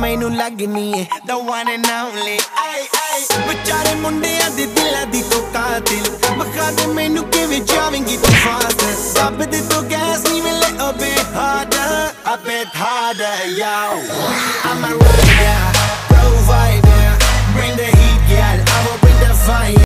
ਮੈਨੂੰ ਲੱਗਨੀ ਏ the one and only ਆਏ ਆਏ ਵਿਚਾਰੇ ਮੁੰਡਿਆਂ ਦੇ ਦਿਲਾਂ ਦੀ ਤੋ ਕਾਤਿਲ ਬਖਾ ਦੇ ਮੈਨੂੰ ਕਿਵੇਂ ਜਾਵੇਂਗੀ ਤੂੰ ਫਾਸਟ ਦੱਬ ਦੇ ਤੋ ਗੈਸ ਨਹੀਂ ਮਿਲੇ ਅਬੇ harder a bit harder yo I'm a rider